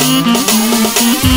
Música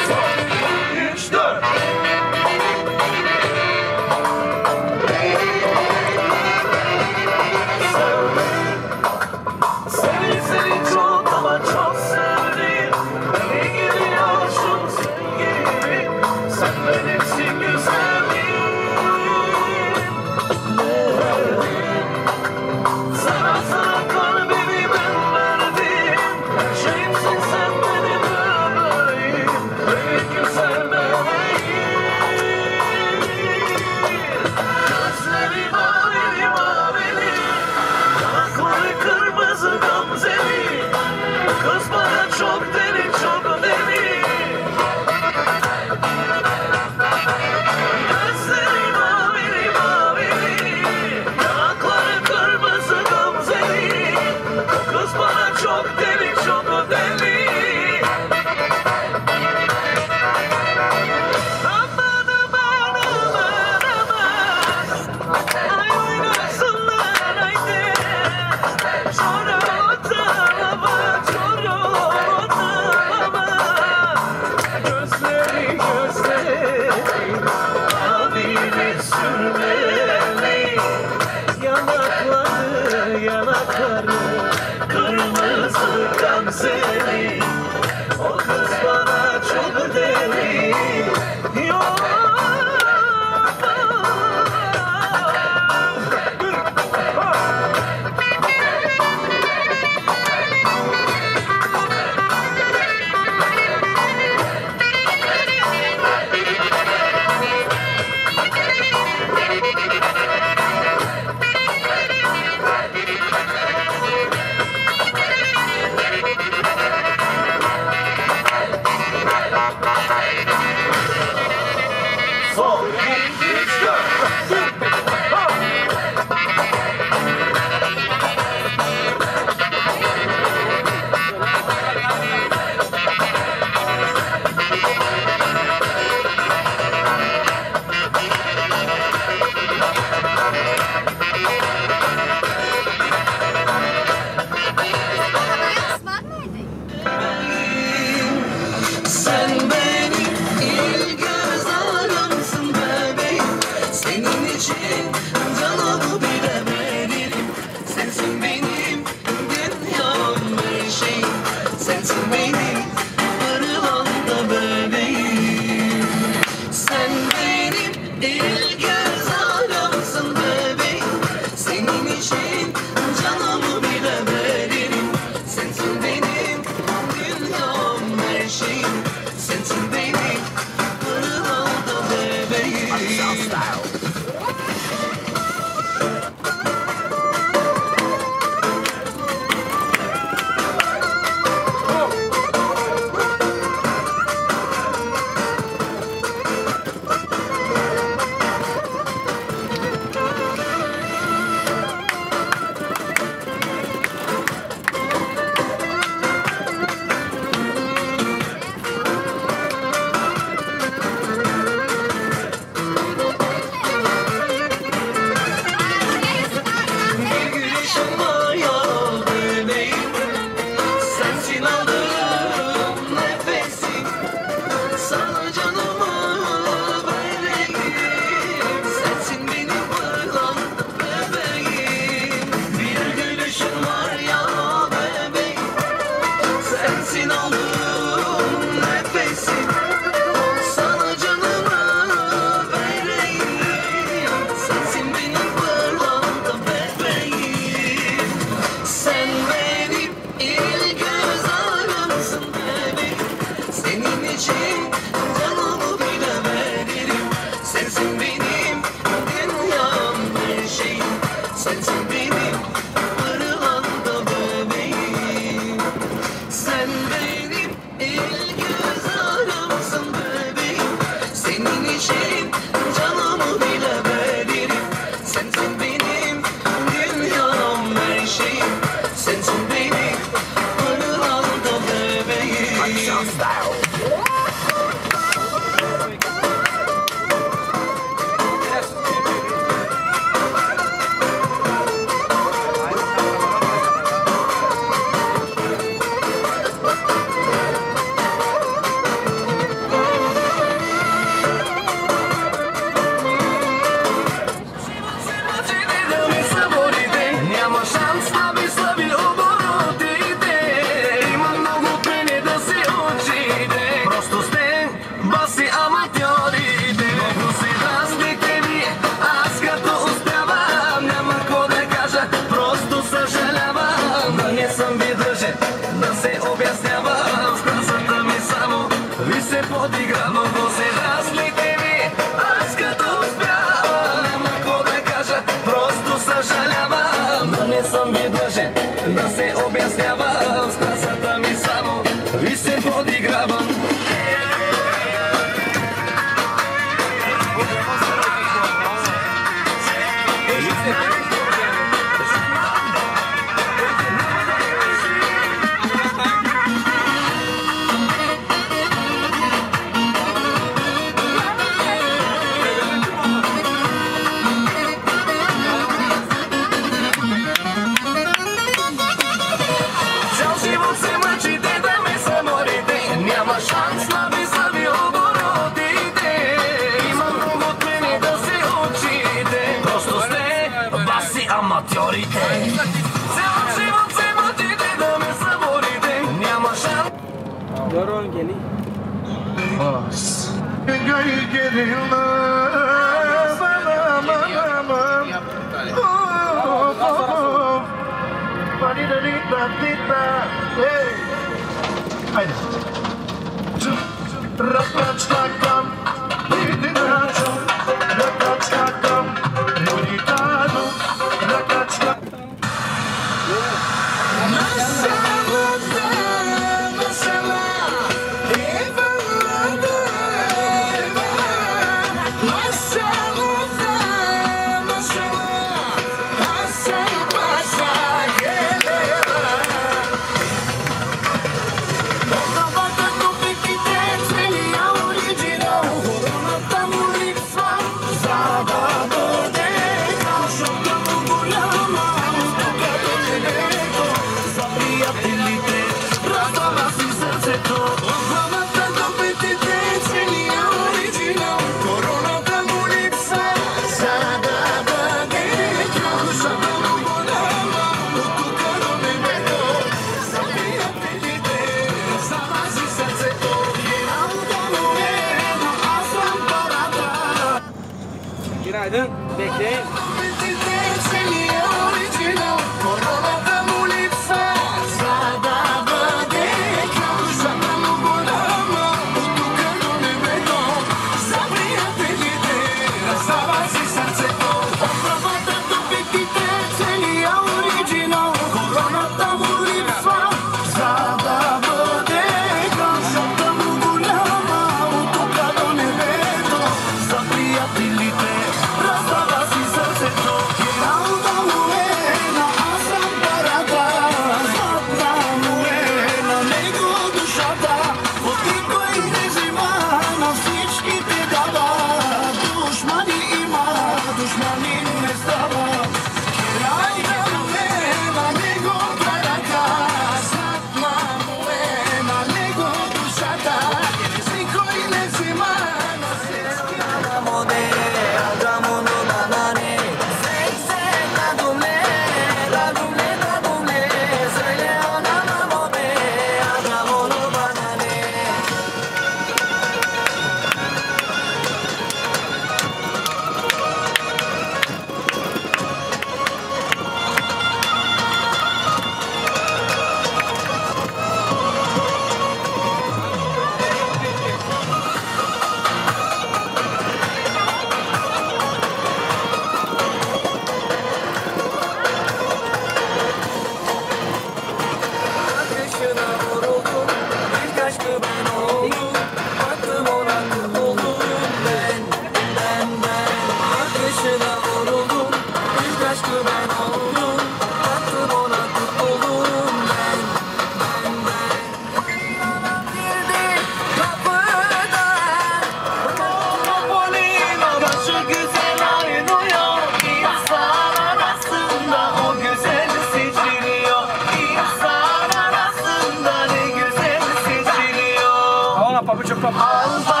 seçiliyor Havala pabucu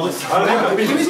Beats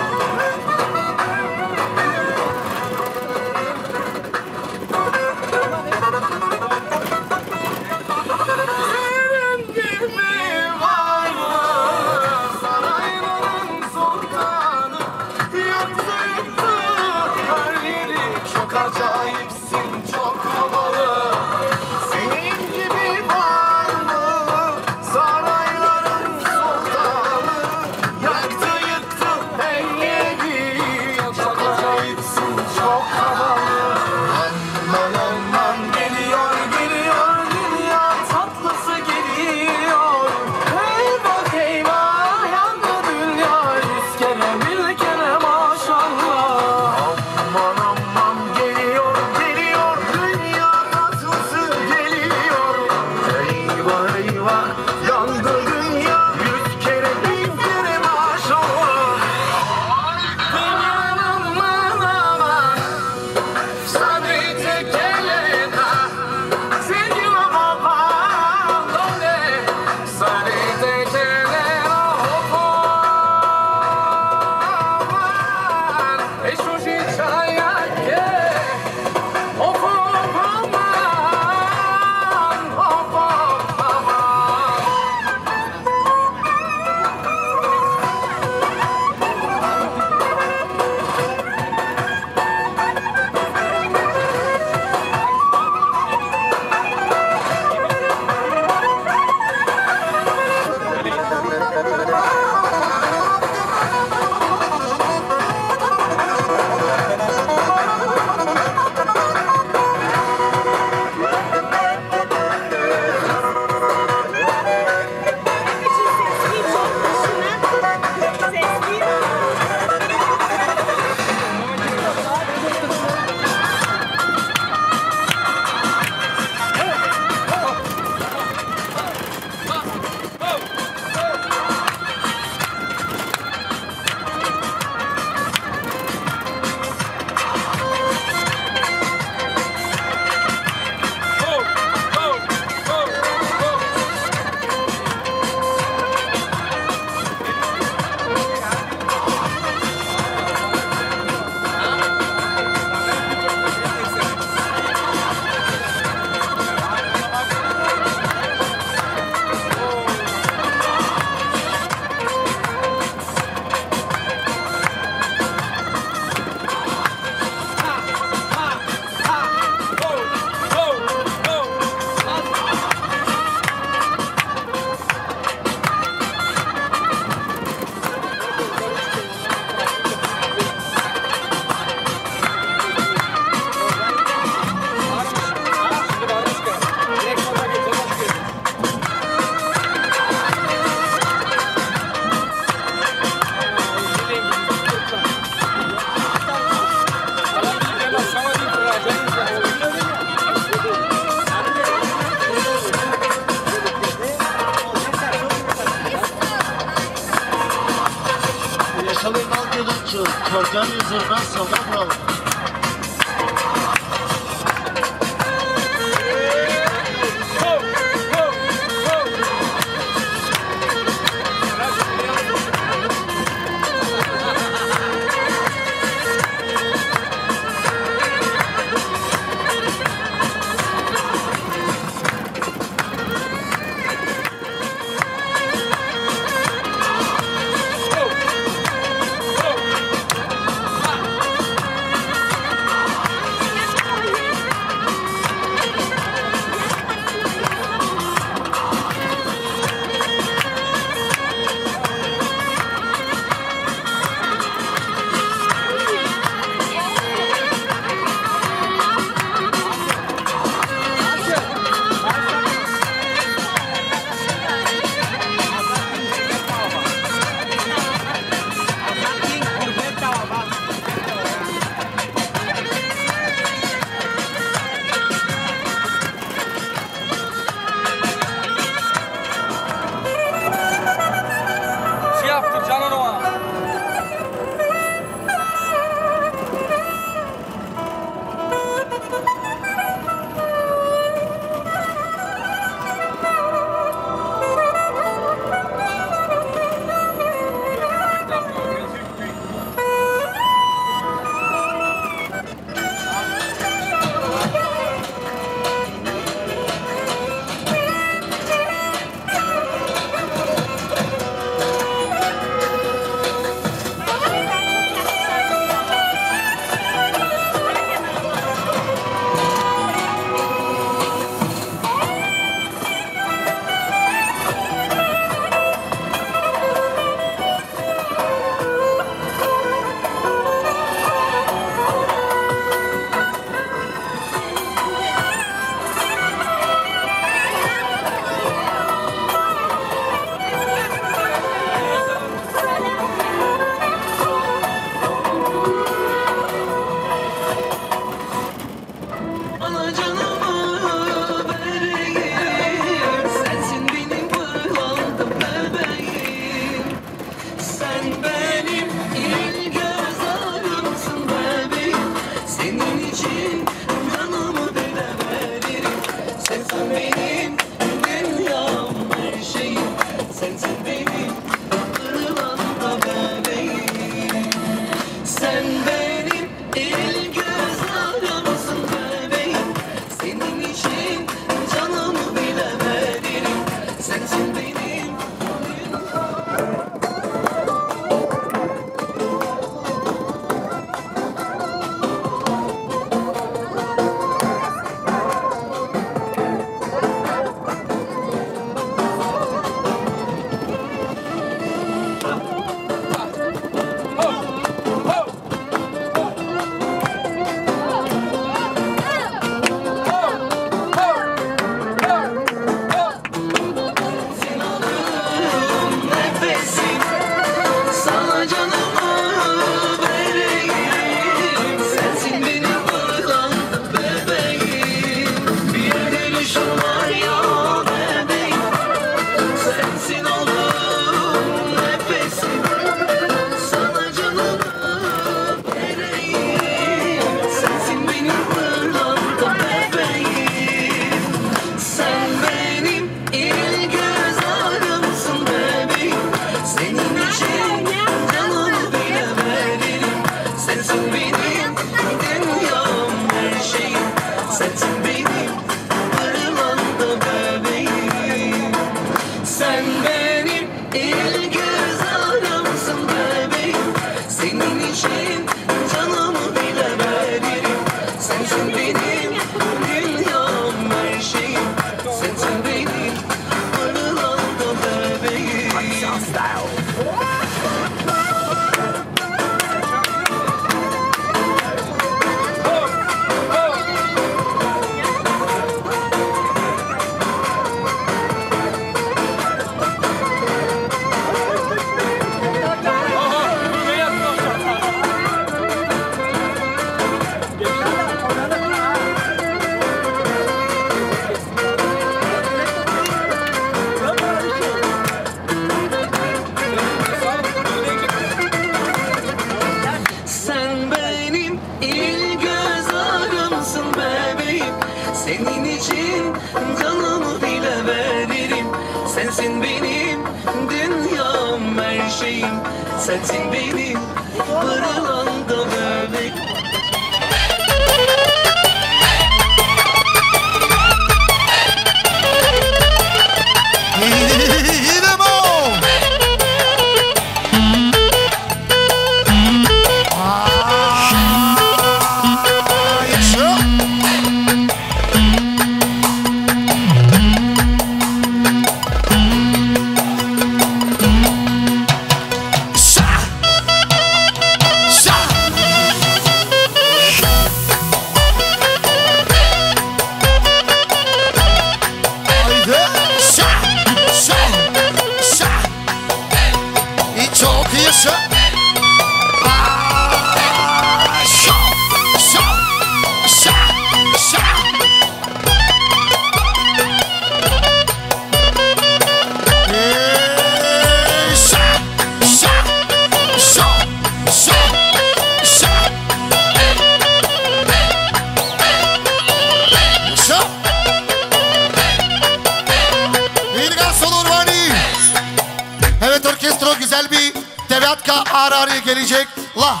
Çok güzel bir Tevatka ağır ağrıya gelecek. La.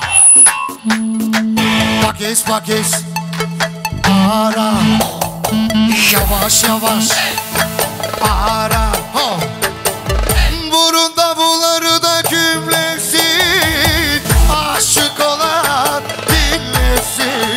Bakes bakes. Ara. Yavaş yavaş. Ara. Ho. Burun davulları da gümlesin. Aşık olan dinlesin.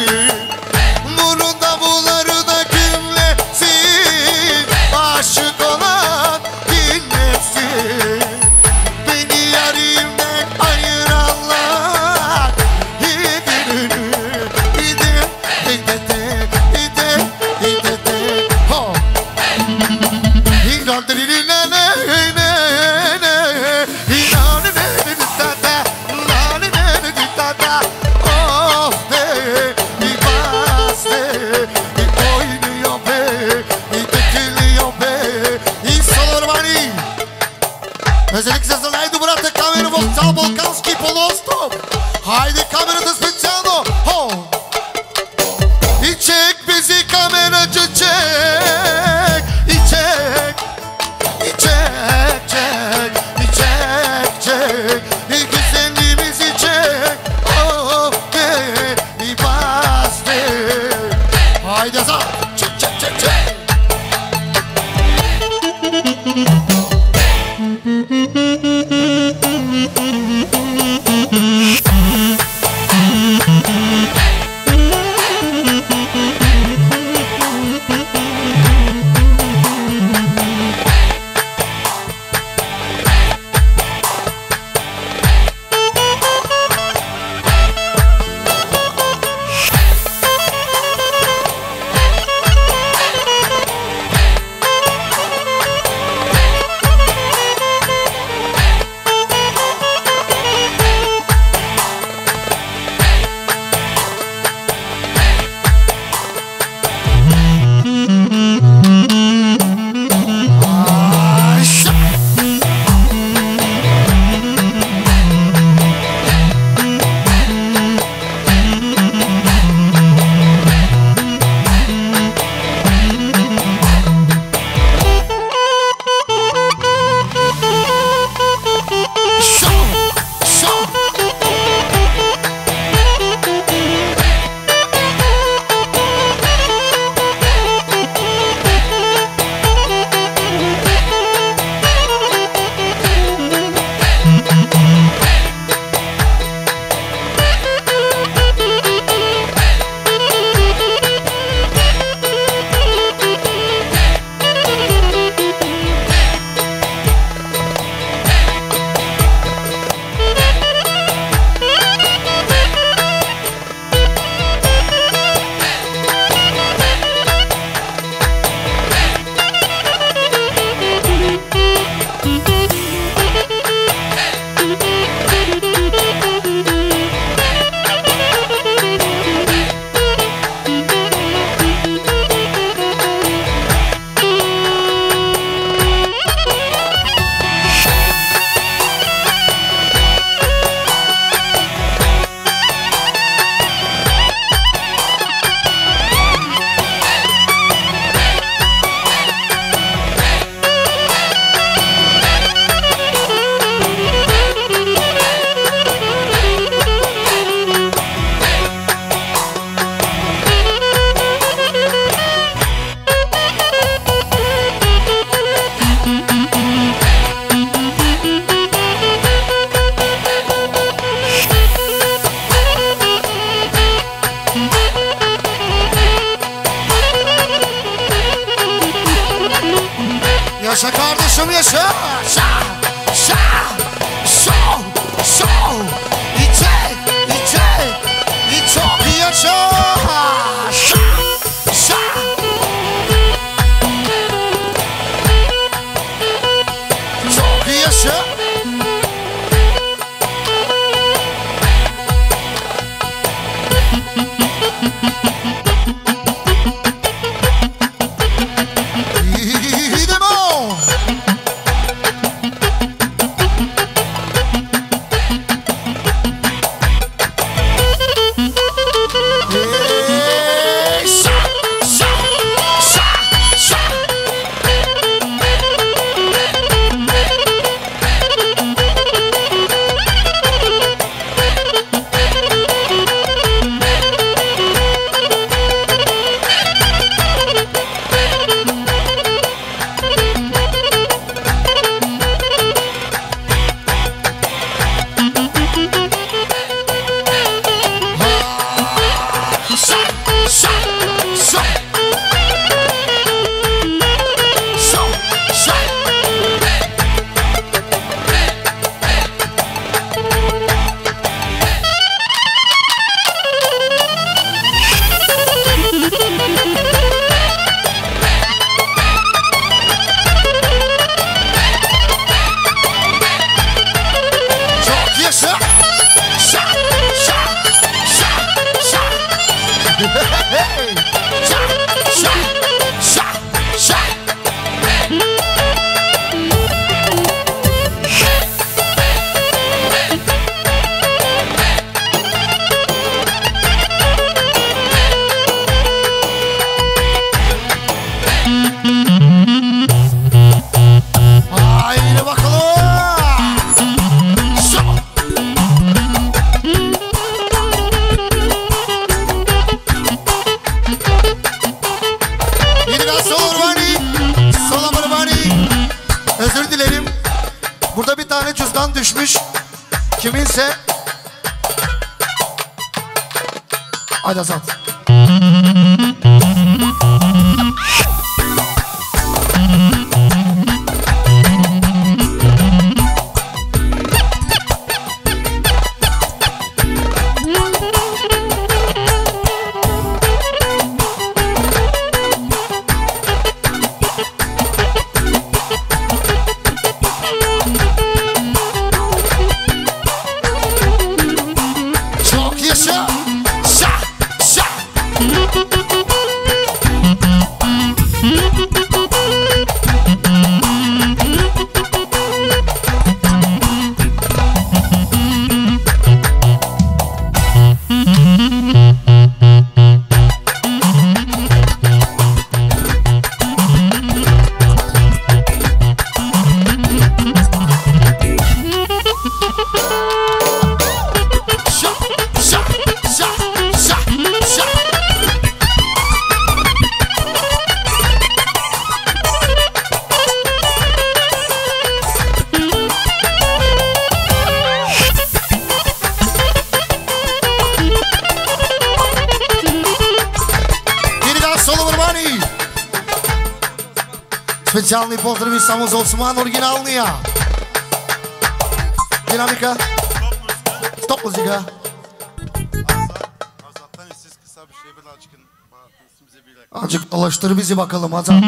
Bastır bizi bakalım Azat.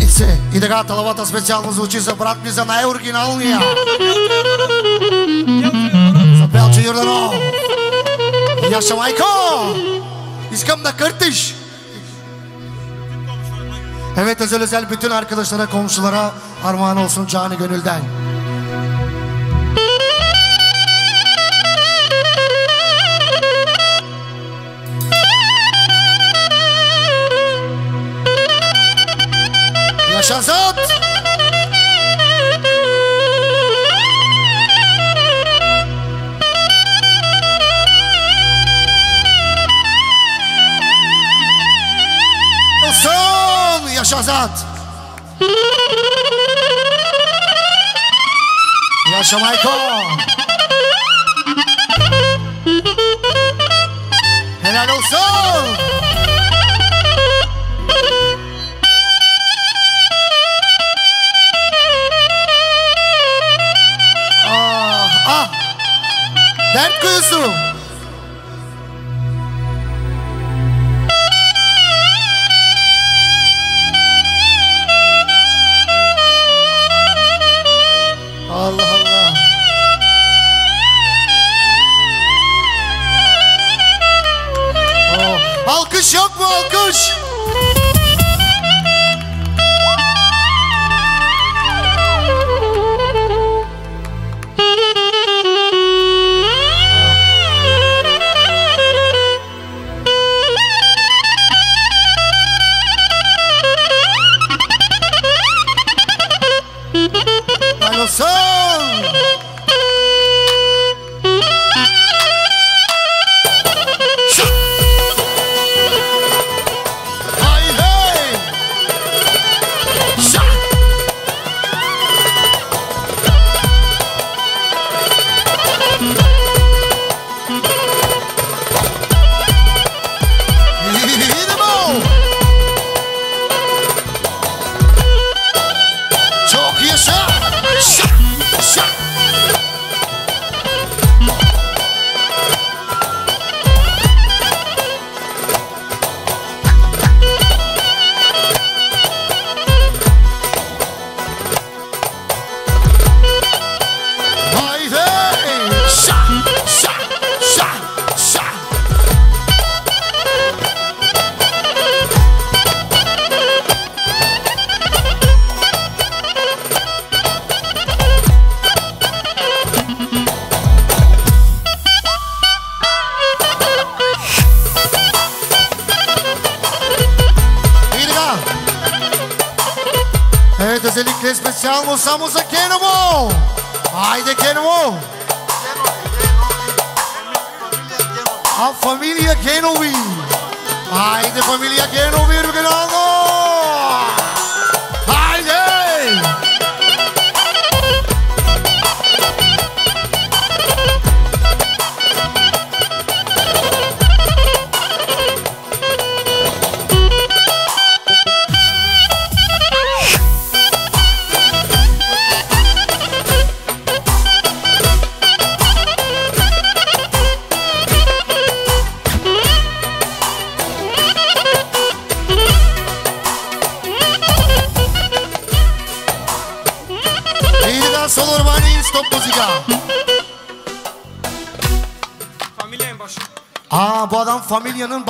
Итсе, и така талавата специално звучи за брат ми, за най-оригиналния. За Белчо Юрданов. Яша майко! Искам да къртиш! Evet özel özel bütün arkadaşlara, komşulara armağan olsun cani gönülden. Assalamualaikum. Hello, sir.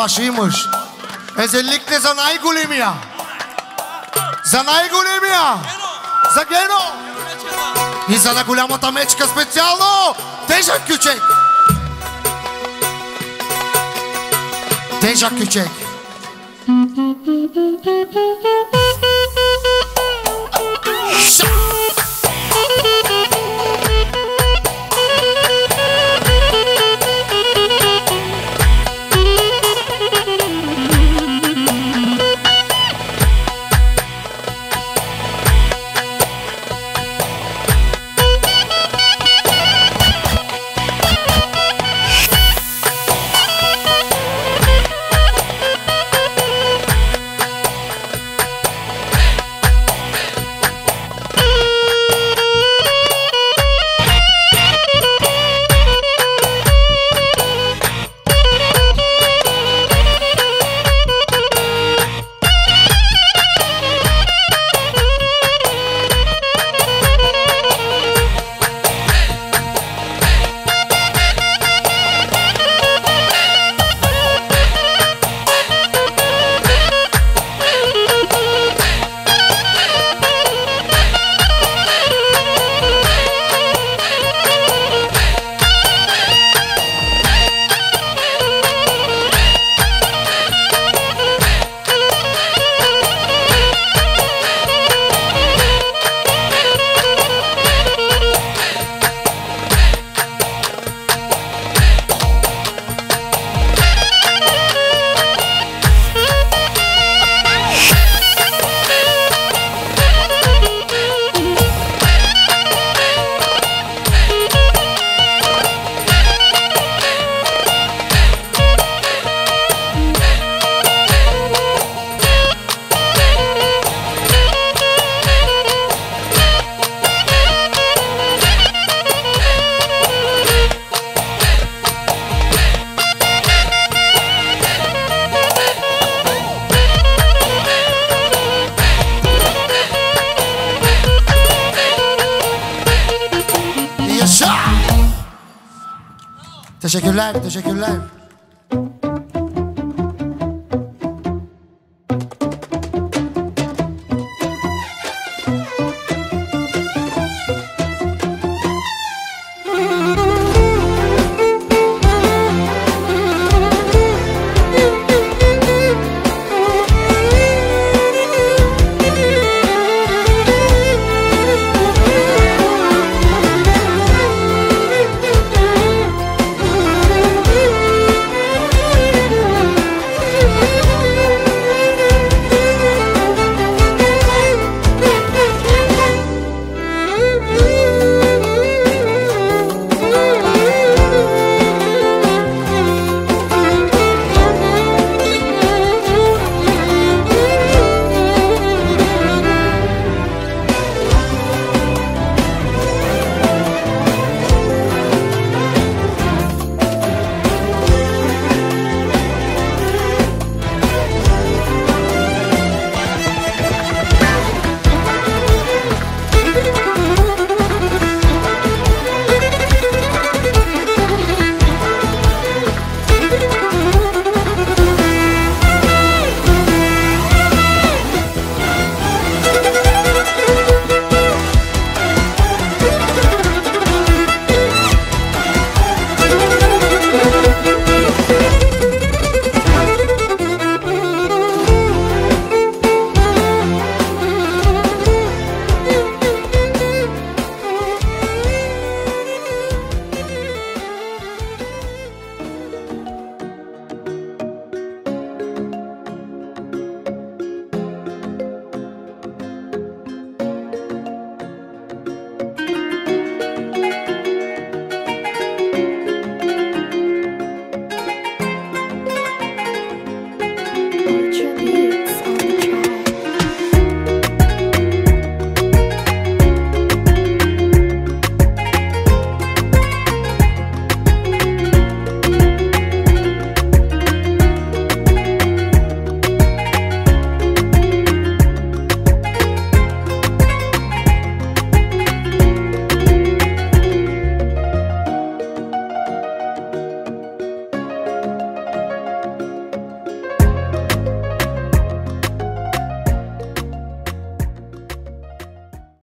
başıymış. Özellikle sanayi kulemiya. Sanayi kulemiya. За Гено! И за на голямата мечка специално! Тежък кючек! Тежък кючек! Teşekkürler, teşekkürler.